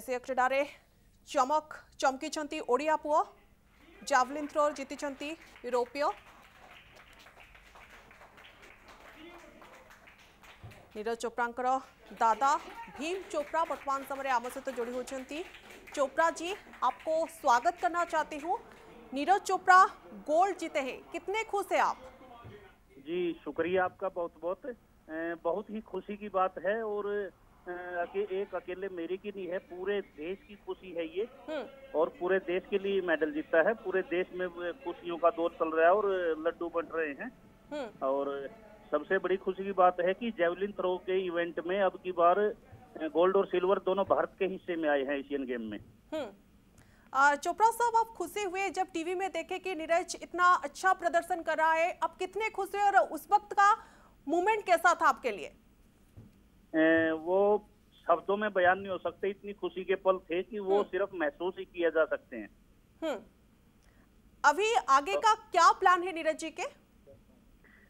एसीय क्रीडारे चमक चमकी ओडिया पुओ जावलिन थ्रोर जीति रौप्य नीरज चोप्रांकर दादा भीम चोपड़ा वर्तमान समय आम सहित तो जोड़ी होती चोपड़ा जी आपको स्वागत करना चाहती हूँ नीरज चोपड़ा गोल्ड जीते हैं कितने खुश हैं आप जी, शुक्रिया आपका बहुत बहुत बहुत ही खुशी की बात है और एक अकेले मेरे की नहीं है पूरे देश की खुशी है ये हम्म। और पूरे देश के लिए मेडल जीता है पूरे देश में खुशियों का दौर चल रहा है और लड्डू बंट रहे हैं हम्म। और सबसे बड़ी खुशी की बात है कि जेवलिन थ्रो के इवेंट में अब की बार गोल्ड और सिल्वर दोनों भारत के हिस्से में आए हैं एशियन गेम में हम्म। चोपड़ा साहब आप खुशी हुए जब टीवी में देखे कि नीरज इतना अच्छा प्रदर्शन कर रहा है अब कितने खुश हुए और उस वक्त का मूवमेंट कैसा था आपके लिए वो शब्दों में बयान नहीं हो सकते इतनी खुशी के पल थे कि वो हम्म। सिर्फ़ महसूस ही किया जा सकते हैं हम्म। अभी आगे का क्या प्लान है नीरज जी के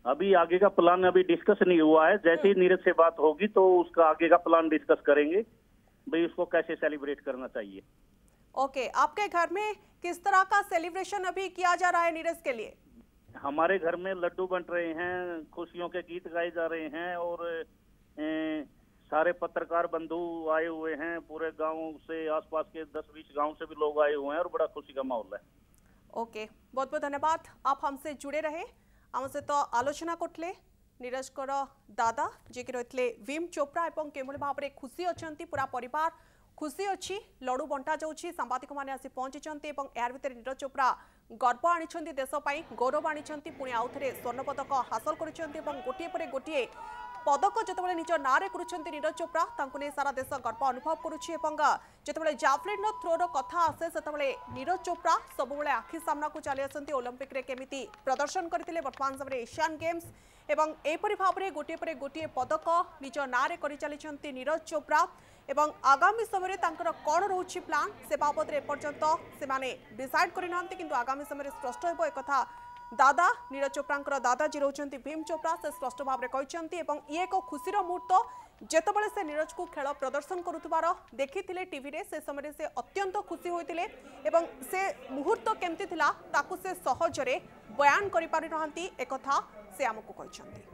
अभी आगे का प्लान अभी डिस्कस नहीं हुआ है जैसे ही हम्म। नीरज से बात होगी तो उसका आगे का प्लान डिस्कस करेंगे भाई उसको कैसे सेलिब्रेट करना चाहिए ओके आपके घर में किस तरह का सेलिब्रेशन अभी किया जा रहा है नीरज के लिए हमारे घर में लड्डू बन रहे हैं खुशियों के गीत गाए जा रहे हैं और ए, सारे पत्रकार बंधु आए हुए हैं, पूरे गाँव से, आसपास के 10-20 गाँव से भी लोग आए हुए हैं और बड़ा खुशी का माहौल है। ओके, बहुत बहुत धन्यवाद। आप हमसे जुड़े रहे। आम सहित आलोचना करते नीरज दादा, जी कि रही विम चोप्रा और के भाव में खुशी अच्छा पूरा परिवार खुशी अच्छी, लड़ू बंटा सांबादिक मैंने पहुँची यार भितर नीरज चोप्रा गर्व आनी देशपाई गौरव आनी পদক যেতবে নিজ নাঁরে করছেন নীরজ চোপড়া তাঁকে সারা দেশ গর্ব অনুভব করুছি এবং যেতবে জাভলিন থ্রোর কথা আসে সেতবে নীরজ চোপড়া সবুলে আখি সামনা চালি আসছেন ওলম্পিক্রে কেমিতি প্রদর্শন করে বর্তমান সময় এশিয়ান গেমস এবং এইপরি ভাবে গোটিয়ে পরে গোটিয়ে পদক নিজ নাঁরে করে চালিয়েছেন নীরজ চোপড়া এবং আগামী সময়ে তাঁর কণ রয়েছে প্লান সে বাবদে এপর্যন্ত সে ডিসাইড করে না কিন্তু আগামী সময়ে স্পষ্ট হব একথা आगामी समय स्पष्ट हो दादा नीरज चोप्रा दादा जी रोच भीम चोप्रा से स्पष्ट भाव में कहते ये एक खुशी मुहूर्त जितेबाला से नीरज को खेल प्रदर्शन करुवार देखी टीवी से समय से अत्यंत खुशी होते से मुहूर्त केमती से सहजरे बयान कर एक से आमको कहते